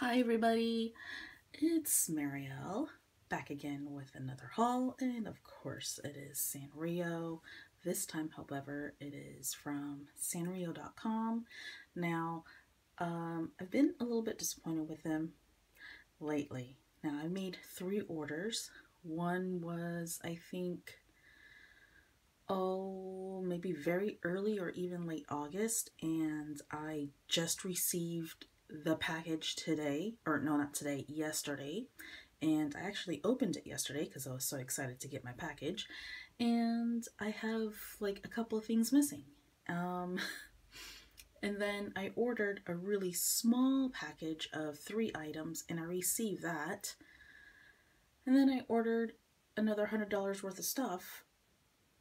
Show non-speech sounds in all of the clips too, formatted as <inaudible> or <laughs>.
Hi everybody, it's Marielle back again with another haul and of course it is Sanrio. This time however it is from sanrio.com. Now um, I've been a little bit disappointed with them lately. Now I made three orders. One was I think oh maybe very early or even late August and I just received the package today, or no, not today, yesterday. And I actually opened it yesterday because I was so excited to get my package. And I have like a couple of things missing. Um, <laughs> and then I ordered a really small package of three items and I received that. And then I ordered another $100 worth of stuff.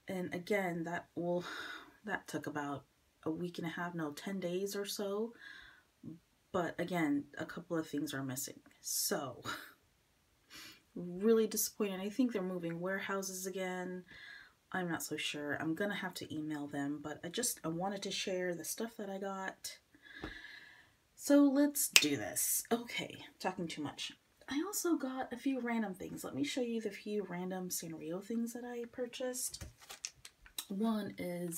And again, that will, <sighs> that took about a week and a half, no, 10 days or so but again, a couple of things are missing. So, really disappointed. I think they're moving warehouses again. I'm not so sure. I'm going to have to email them, but I just I wanted to share the stuff that I got. So let's do this. Okay, talking too much. I also got a few random things. Let me show you the few random Sanrio things that I purchased. One is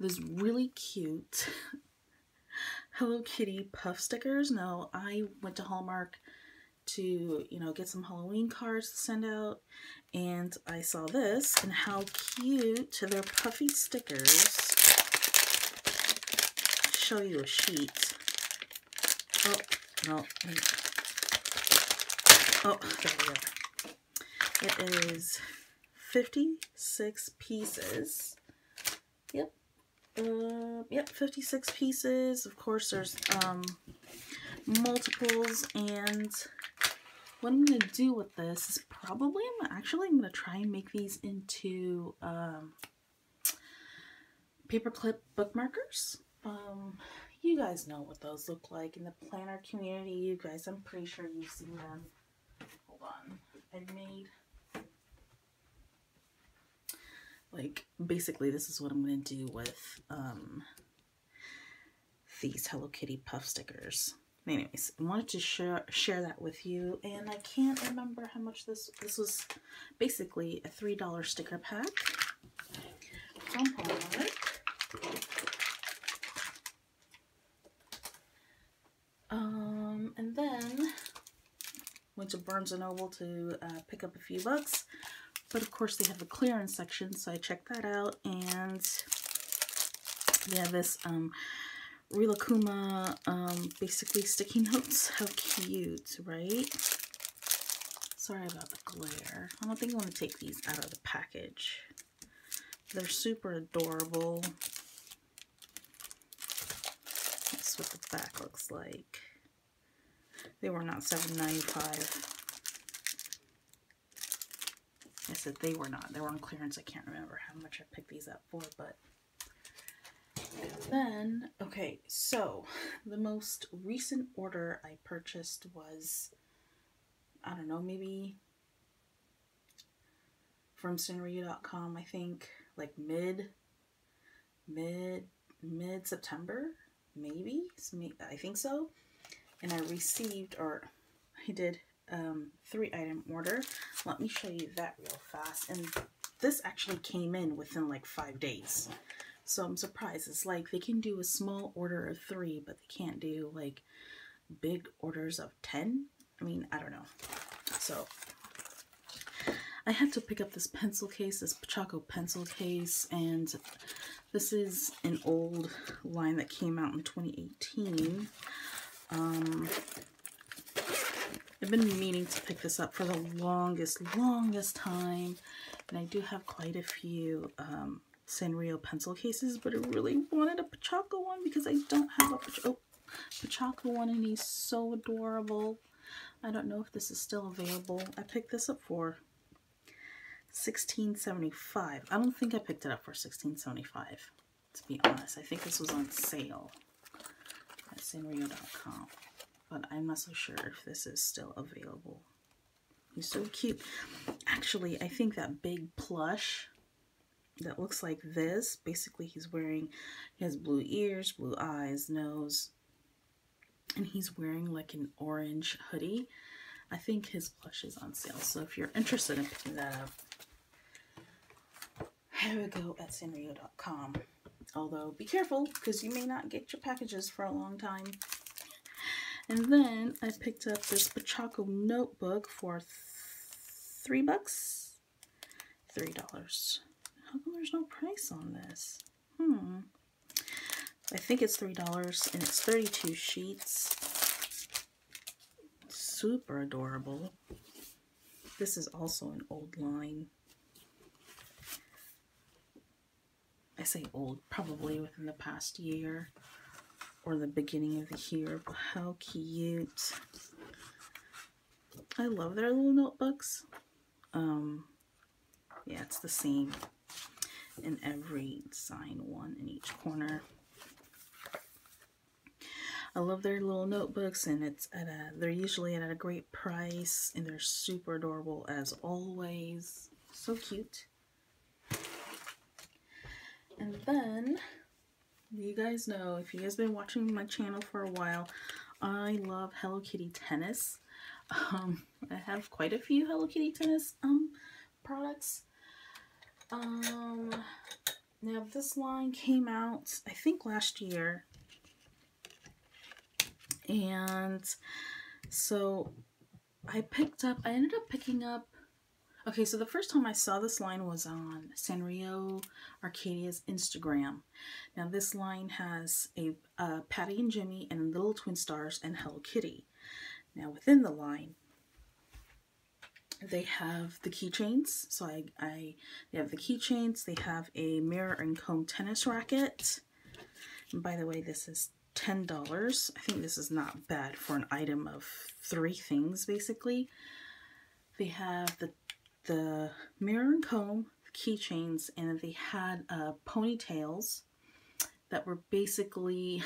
this really cute Hello Kitty puff stickers. No, I went to Hallmark to, you know, get some Halloween cards to send out, and I saw this, and how cute their puffy stickers. show you a sheet. Oh, no. Oh, there we go. It is 56 pieces. Yep, uh, yep, 56 pieces. Of course, there's um, multiples, and what I'm going to do with this is probably, I'm actually I'm going to try and make these into um, paperclip bookmarkers. Um, you guys know what those look like in the planner community. You guys, I'm pretty sure you've seen them. Hold on. I made like basically this is what I'm going to do with um, these Hello Kitty puff stickers. Anyways, I wanted to share share that with you, and I can't remember how much this this was. Basically, a three dollar sticker pack from Hallmark. Um, and then went to Barnes and Noble to uh, pick up a few bucks. But of course they have a clearance section, so I checked that out. And yeah, this um, Rilakkuma um, basically sticky <laughs> notes. How cute, right? Sorry about the glare. I don't think I want to take these out of the package. They're super adorable. That's what the back looks like. They were not $7.95. I said they were not. They were on clearance. I can't remember how much I picked these up for, but then, okay, so the most recent order I purchased was, I don't know, maybe from Sanrio.com, I think, like mid, mid, mid September, maybe, I think so. And I received, or I did um, three item order. Let me show you that real fast. And this actually came in within like five days. So I'm surprised. It's like they can do a small order of three, but they can't do like big orders of 10. I mean, I don't know. So I had to pick up this pencil case, this Pochacco pencil case, and this is an old line that came out in 2018. Um, I've been meaning to pick this up for the longest, longest time. And I do have quite a few um, Sanrio pencil cases, but I really wanted a Pochacco one because I don't have a Pach oh, Pochacco one and he's so adorable. I don't know if this is still available. I picked this up for 1675. I don't think I picked it up for 1675 to be honest. I think this was on sale at sanrio.com but I'm not so sure if this is still available. He's so cute. Actually, I think that big plush that looks like this, basically he's wearing, he has blue ears, blue eyes, nose, And he's wearing like an orange hoodie. I think his plush is on sale. So if you're interested in picking that up, have we go at sanrio.com. Although be careful because you may not get your packages for a long time. And then I picked up this Pochacco notebook for th three bucks, three dollars. How come there's no price on this? Hmm. I think it's three dollars and it's 32 sheets. Super adorable. This is also an old line. I say old, probably within the past year or the beginning of the year. How cute. I love their little notebooks. Um, yeah, it's the same in every sign, one in each corner. I love their little notebooks and it's at a they're usually at a great price and they're super adorable as always. So cute. And then you guys know if you guys been watching my channel for a while, I love Hello Kitty tennis. <laughs> Um, I have quite a few Hello Kitty tennis um products. Um, now this line came out I think last year and so I picked up, I ended up picking up, okay, so the first time I saw this line was on Sanrio Arcadia's Instagram. Now this line has a uh, Patty and Jimmy and Little Twin Stars and Hello Kitty. Now within the line, they have the keychains. So I, I, they have the keychains. They have a mirror and comb tennis racket. And by the way, this is $10. I think this is not bad for an item of three things, basically. They have the, the mirror and comb, keychains, and they had uh, ponytails that were basically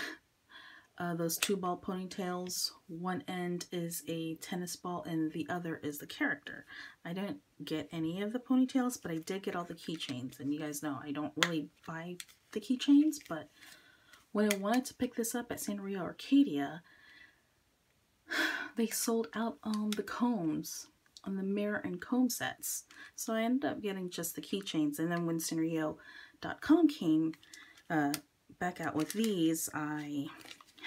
uh, those two ball ponytails. One end is a tennis ball and the other is the character. I didn't get any of the ponytails, but I did get all the keychains. And you guys know I don't really buy the keychains, but when I wanted to pick this up at Sanrio Arcadia, <sighs> they sold out on the combs, on the mirror and comb sets. So I ended up getting just the keychains. And then when Sanrio.com came uh, back out with these, I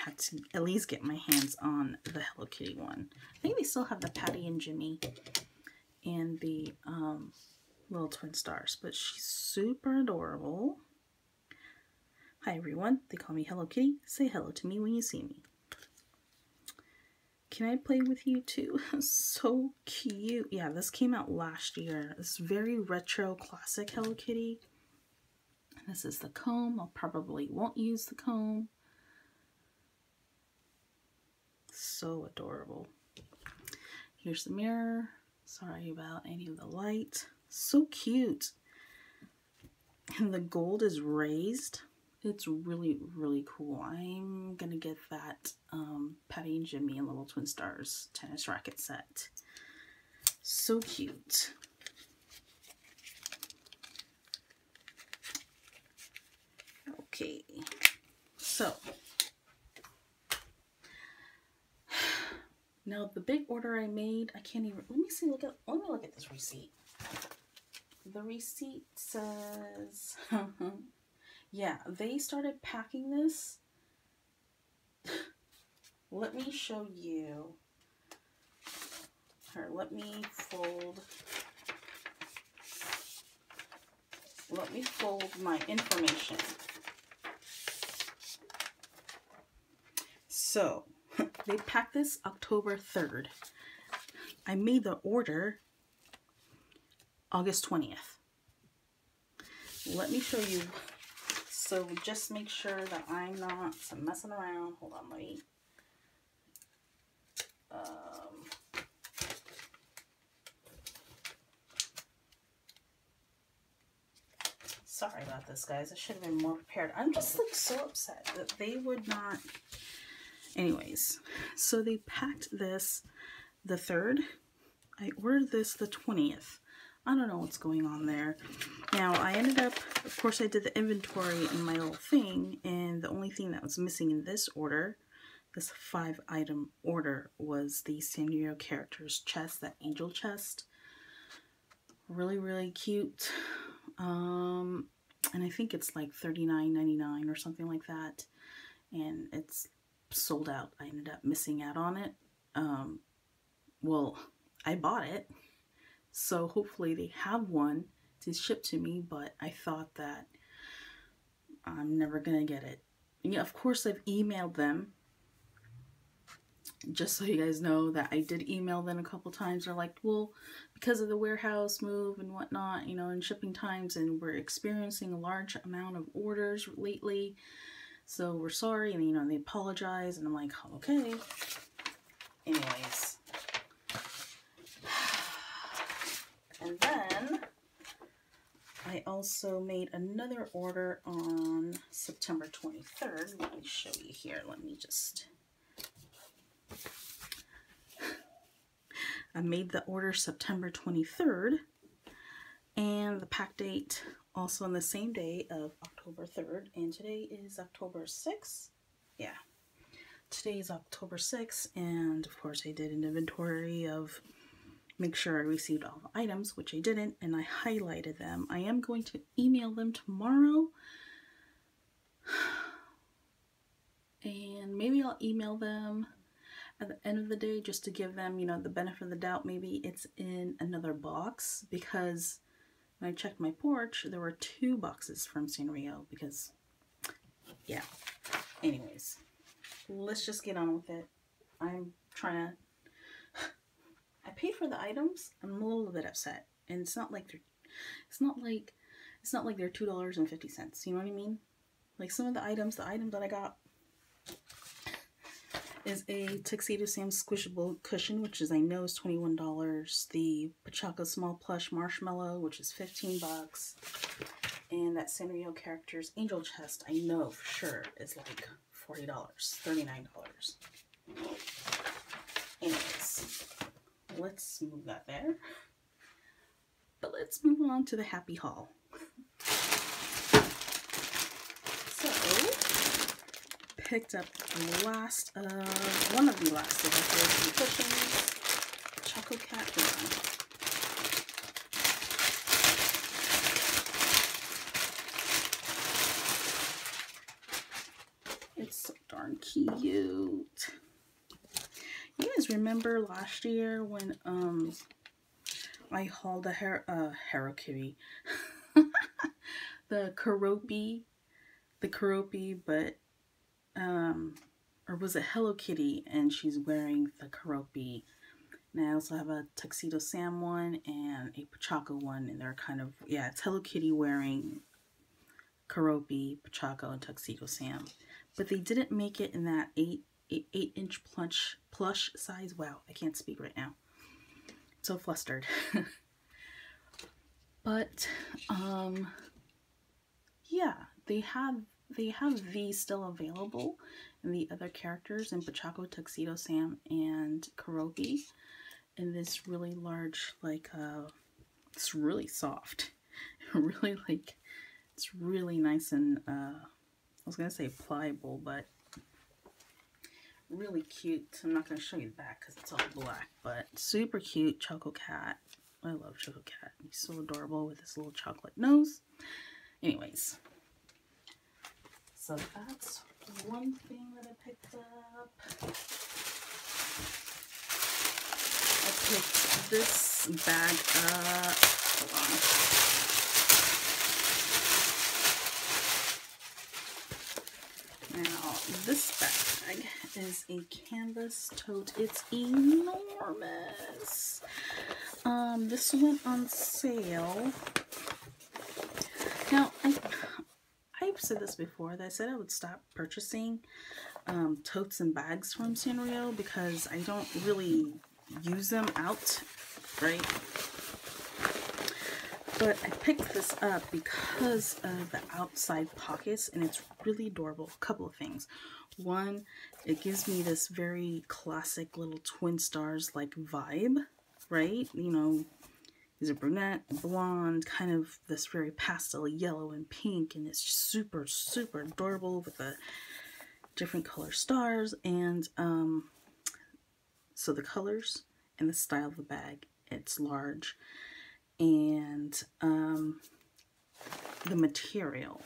had to at least get my hands on the Hello Kitty one. I think they still have the Patty and Jimmy and the um, little twin stars, but she's super adorable. Hi everyone, they call me Hello Kitty. Say hello to me when you see me. Can I play with you too? <laughs> so cute. Yeah, this came out last year. This very retro classic Hello Kitty. This is the comb. I'll probably won't use the comb. So adorable. Here's the mirror. Sorry about any of the light. So cute. And the gold is raised. It's really, really cool. I'm going to get that um, Patty and Jimmy and Little Twin Stars tennis racket set. So cute. Okay, so <sighs> now the big order I made, I can't even, let me see, look at, let me look at this receipt. The receipt says, <laughs> yeah, they started packing this. let me show you. Here, let me fold. Let me fold my information. So, <laughs> they packed this October 3rd. I made the order August 20th. Let me show you so just make sure that I'm not messing around. Hold on, let me. Um, sorry about this, guys. I should have been more prepared. I'm just like so upset that they would not. Anyways, so they packed this the 3rd. I ordered this the 20th. I don't know what's going on there. Now, I ended up, of course, I did the inventory in my little thing, and the only thing that was missing in this order, this five item order was the Sanrio characters chest, that angel chest. Really, really cute. Um, and I think it's like $39.99 or something like that. And it's sold out. I ended up missing out on it. Um, well, I bought it. So hopefully they have one to ship to me, but I thought that I'm never going to get it. Yeah, of course I've emailed them just so you guys know that I did email them a couple times. They're like, well, because of the warehouse move and whatnot, you know, and shipping times, and we're experiencing a large amount of orders lately. So we're sorry, and you know, they apologize, and I'm like, okay. Anyways. And then I also made another order on September 23rd. Let me show you here. Let me just I made the order September 23rd and the pack date also on the same day of October 3rd and today is October 6th. Yeah, today is October 6th and of course I did an inventory of make sure I received all the items, which I didn't, and I highlighted them. I am going to email them tomorrow. <sighs> And maybe I'll email them at the end of the day just to give them, you know, the benefit of the doubt. Maybe it's in another box because when I checked my porch, there were two boxes from Sanrio because, yeah. Anyways, let's just get on with it. I'm trying to, I paid for the items. I'm a little bit upset. And it's not like they're, it's not like, it's not like they're $2.50. You know what I mean? Like some of the items, the items that I got is a Tuxedo Sam squishable cushion, which is I know is $21. The Pochacco Small Plush Marshmallow, which is 15 bucks. And that Sanrio Characters Angel Chest, I know for sure is like $40, $39. Anyways, let's move that there. But let's move on to the happy haul. So, picked up the last of, one of the last of the cushions, Chococat one. It's so darn cute. You guys remember last year when um I hauled a hair uh <laughs> the Keroppi, the Keroppi, but um, or was it Hello Kitty? And she's wearing the Keroppi. And I also have a Tuxedo Sam one and a Pochacco one. And they're kind of, yeah, it's Hello Kitty wearing Keroppi, Pochacco, and Tuxedo Sam. But they didn't make it in that 8, 8, 8 inch plush, plush size. Wow, I can't speak right now. So flustered. <laughs> but, um, yeah, they have they have these still available and the other characters in Pochacco, Tuxedo Sam, and Keroppi in this really large, like, uh, it's really soft. <laughs> really, like, it's really nice and, uh, I was going to say pliable, but really cute. I'm not going to show you the back because it's all black, but super cute Chococat. I love Chococat. He's so adorable with his little chocolate nose. Anyways, so that's one thing that I picked up. I picked this bag up. Hold on. Now, this bag is a canvas tote. It's enormous. Um, this went on sale. Now, I I've said this before that I said I would stop purchasing um, totes and bags from Sanrio because I don't really use them out, right? But I picked this up because of the outside pockets and it's really adorable. A couple of things. One, it gives me this very classic little twin stars like vibe, right? You know, He's a brunette, blonde, kind of this very pastel yellow and pink, and it's super, super adorable with the different color stars and um, so the colors and the style of the bag. It's large and um, the material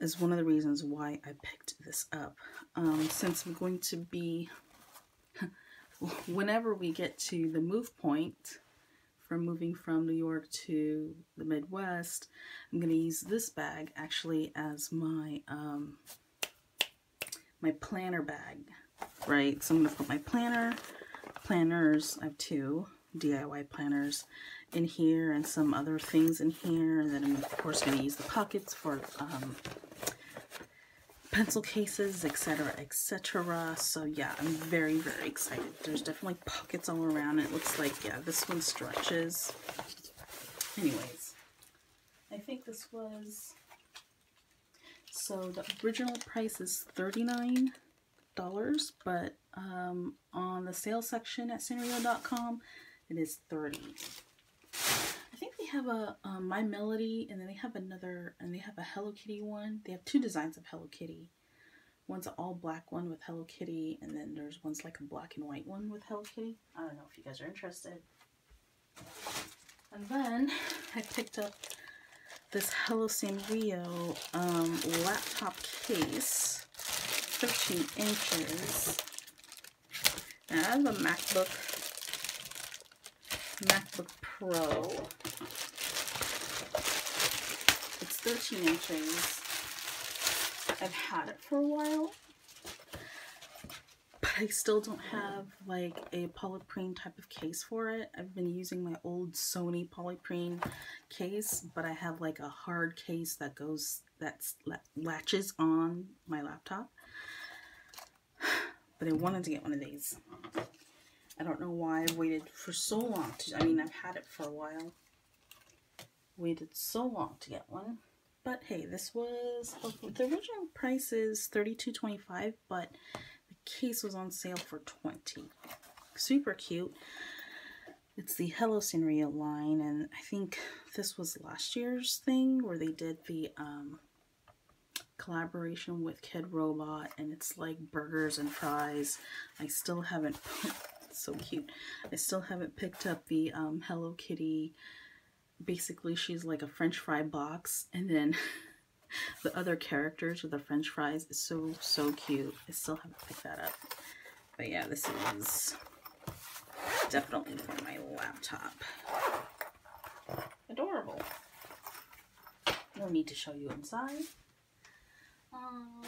is one of the reasons why I picked this up. Um, since I'm going to be, <laughs> whenever we get to the move point, from moving from New York to the Midwest, I'm going to use this bag actually as my um, my planner bag, right? So I'm going to put my planner, planners, I have two DIY planners in here and some other things in here. And then I'm of course going to use the pockets for um, pencil cases, etc., etc. So yeah, I'm very, very excited. There's definitely pockets all around. It looks like, yeah, this one stretches. Anyways, I think this was, so the original price is $39, but um, on the sale section at Sanrio.com, it is 30 have a um, My Melody, and then they have another, and they have a Hello Kitty one. They have two designs of Hello Kitty. One's an all black one with Hello Kitty, and then there's one's like a black and white one with Hello Kitty. I don't know if you guys are interested. And then <laughs> I picked up this Hello Sanrio um, laptop case, 13 inches. And I have a MacBook, MacBook Pro. It's 13 inches. I've had it for a while, but I still don't have like a polyprene type of case for it. I've been using my old Sony polyprene case, but I have like a hard case that goes, that latches on my laptop. <sighs> But I wanted to get one of these. I don't know why I've waited for so long. To, I mean, I've had it for a while. Waited so long to get one. But hey, this was the original price is $32.25, but the case was on sale for 20 Super cute. It's the Hello Sanrio line, and I think this was last year's thing where they did the um, collaboration with Kidrobot, and it's like burgers and fries. I still haven't, so cute. I still haven't picked up the um, Hello Kitty. Basically she's like a french fry box and then <laughs> the other characters with the french fries is so so cute. I still haven't picked that up. But yeah this is definitely for my laptop. Adorable. No need to show you inside. Um,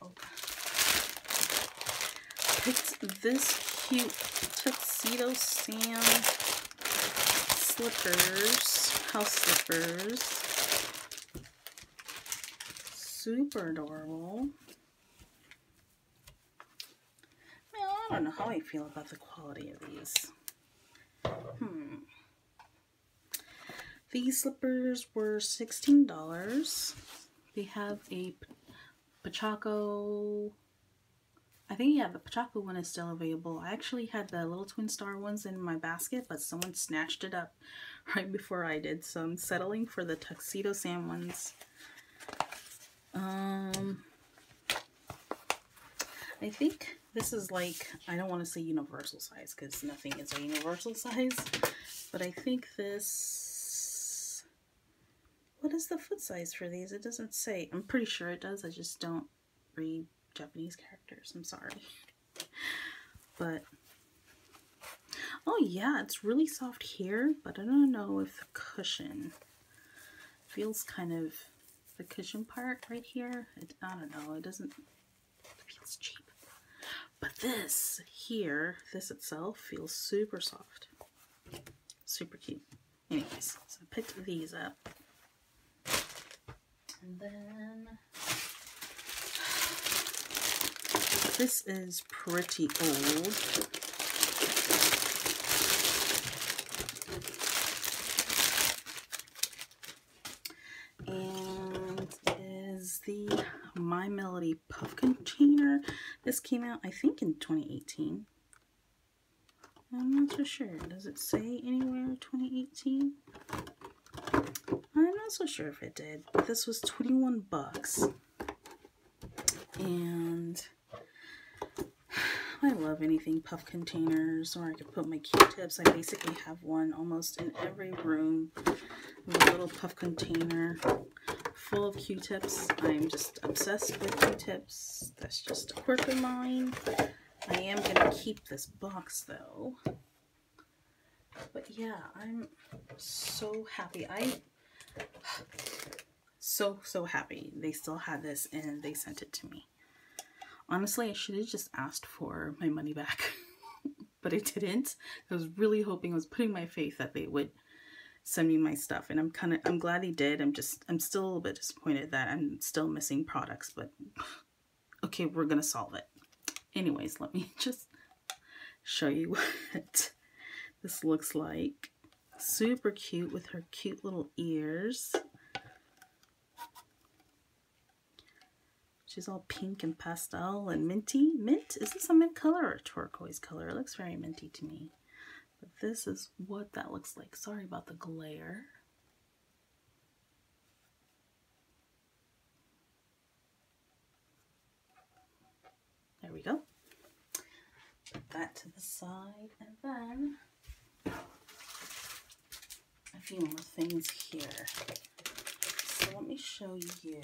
oh. Picked this cute tuxedo sam slippers, house slippers. Super adorable. Well, I don't know how I feel about the quality of these. Hmm. These slippers were $16. They have a Pochacco I think, yeah, the Pochacco one is still available. I actually had the little twin star ones in my basket, but someone snatched it up <laughs> right before I did, so I'm settling for the Tuxedo Sam ones. Um, I think this is like, I don't want to say universal size because nothing is a universal size, but I think this, what is the foot size for these? It doesn't say. I'm pretty sure it does. I just don't read Japanese characters. I'm sorry. <laughs> But, oh yeah, it's really soft here, but I don't know if the cushion feels kind of, the cushion part right here, it, I don't know, it doesn't, it feels cheap. But this here, this itself feels super soft. Super cute. Anyways, so I picked these up. And then This is pretty old. And is the My Melody Puff Container. This came out, I think, in 2018. I'm not so sure. Does it say anywhere 2018? I'm not so sure if it did. This was 21 bucks. And I love anything puff containers or I could put my Q-tips. I basically have one almost in every room. A little puff container full of Q-tips. I'm just obsessed with Q-tips. That's just a quirk of mine. I am going to keep this box though. But yeah, I'm so happy. I <sighs> so so happy they still had this and they sent it to me. Honestly, I should have just asked for my money back, <laughs> but I didn't. I was really hoping, I was putting my faith that they would send me my stuff, and I'm kind of, I'm glad they did. I'm just, I'm still a little bit disappointed that I'm still missing products, but <sighs> okay, we're gonna solve it. Anyways, let me <laughs> just show you <laughs> what this looks like. Super cute with her cute little ears. She's all pink and pastel and minty. Mint? Is this a mint color or a turquoise color? It looks very minty to me. But this is what that looks like. Sorry about the glare. There we go. Put that to the side and then a few more things here. So let me show you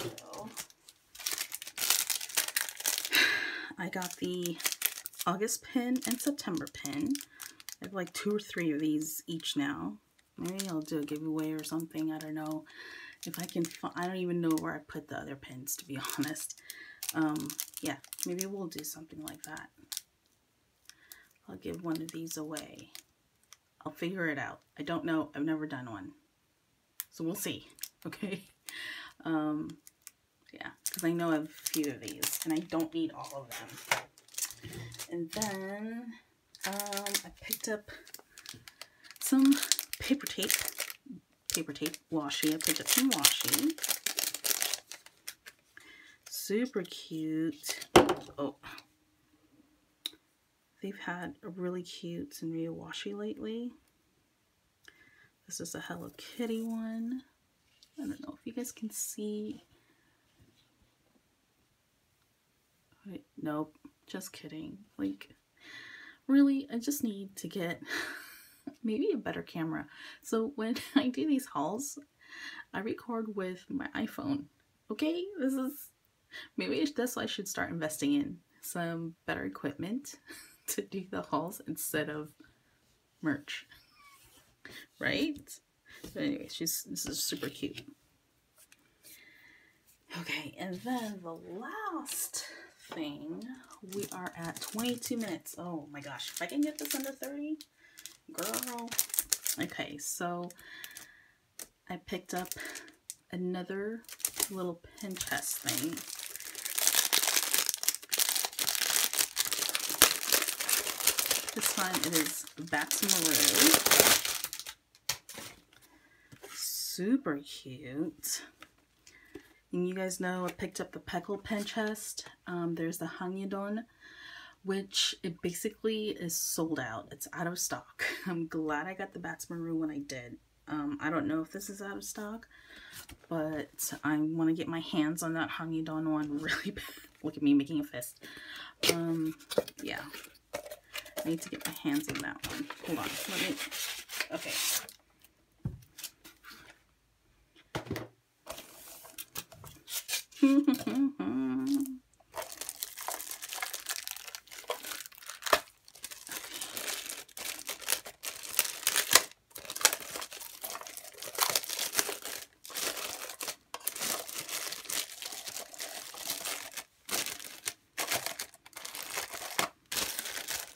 I got the August pin and September pin. I have like two or three of these each now. Maybe I'll do a giveaway or something. I don't know. If I can, I don't even know where I put the other pins, to be <laughs> honest. Um, yeah, maybe we'll do something like that. I'll give one of these away. I'll figure it out. I don't know. I've never done one. So we'll see. <laughs> Okay. Um, yeah, because I know I have a few of these and I don't need all of them. And then um, I picked up some paper tape, paper tape washi. I picked up some washi. Super cute. Oh, they've had a really cute Sanrio washi lately. This is a Hello Kitty one. I don't know if you guys can see nope, just kidding. Like, really, I just need to get <laughs> maybe a better camera. So when <laughs> I do these hauls, I record with my iPhone. Okay, this is maybe that's why I should start investing in some better equipment <laughs> to do the hauls instead of merch. Right? But anyway, she's this is super cute. Okay, and then the last thing, we are at 22 minutes. Oh my gosh, if I can get this under 30, girl. Okay, so I picked up another little Pinterest thing. This time it is Bats Maru. Super cute. And you guys know I picked up the Pekkle pen chest. Um, there's the Hangyodon, which it basically is sold out. It's out of stock. <laughs> I'm glad I got the Badtz-Maru when I did. Um, I don't know if this is out of stock, but I want to get my hands on that Hangyodon one <laughs> really bad. Look at me making a fist. Um, yeah. I need to get my hands on that one. Hold on. Let me... Okay. <laughs>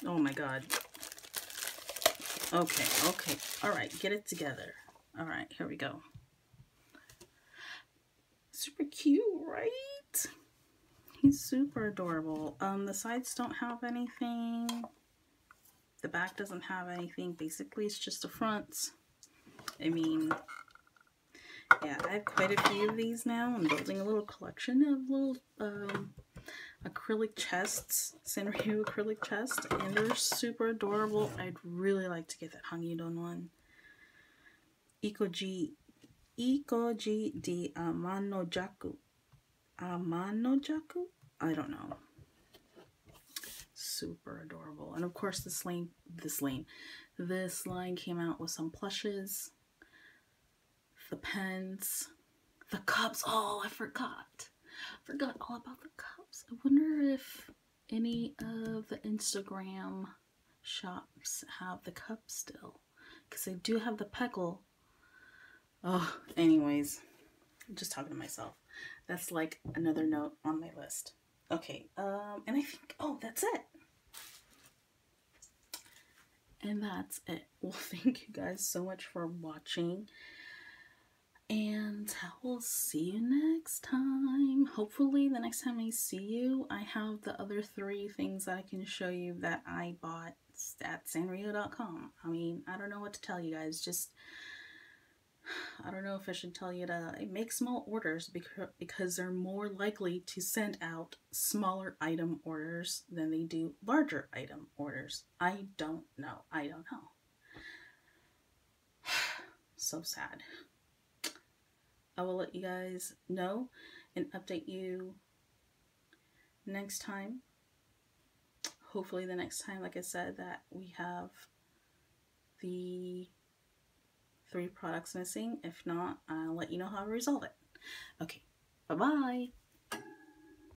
Oh my god. Okay, okay. All right, get it together. All right, here we go. Super cute, right? Super adorable. Um, the sides don't have anything. The back doesn't have anything. Basically, it's just the front. I mean, yeah, I have quite a few of these now. I'm building a little collection of little um, acrylic chests, Sanrio <laughs> acrylic chest, and they're super adorable. I'd really like to get that Hangyodon one. Ikoji, Ikoji di Amano Jaku. Amano Jaku? I don't know. Super adorable. And of course this lane this lane this line came out with some plushes, the pens, the cups. Oh, I forgot. Forgot all about the cups. I wonder if any of the Instagram shops have the cups still. Because they do have the Pekkle. Oh, anyways. I'm just talking to myself. That's like another note on my list. Okay, um, and I think, oh, that's it. And that's it. <laughs> Well, thank you guys so much for watching. And I will see you next time. Hopefully, the next time I see you, I have the other three things that I can show you that I bought at sanrio.com. I mean, I don't know what to tell you guys. Just I don't know if I should tell you to make small orders because because they're more likely to send out smaller item orders than they do larger item orders. I don't know. I don't know. <sighs> so sad. I will let you guys know and update you next time. Hopefully the next time, like I said, that we have the three products missing. If not, I'll let you know how to resolve it. Okay, bye-bye.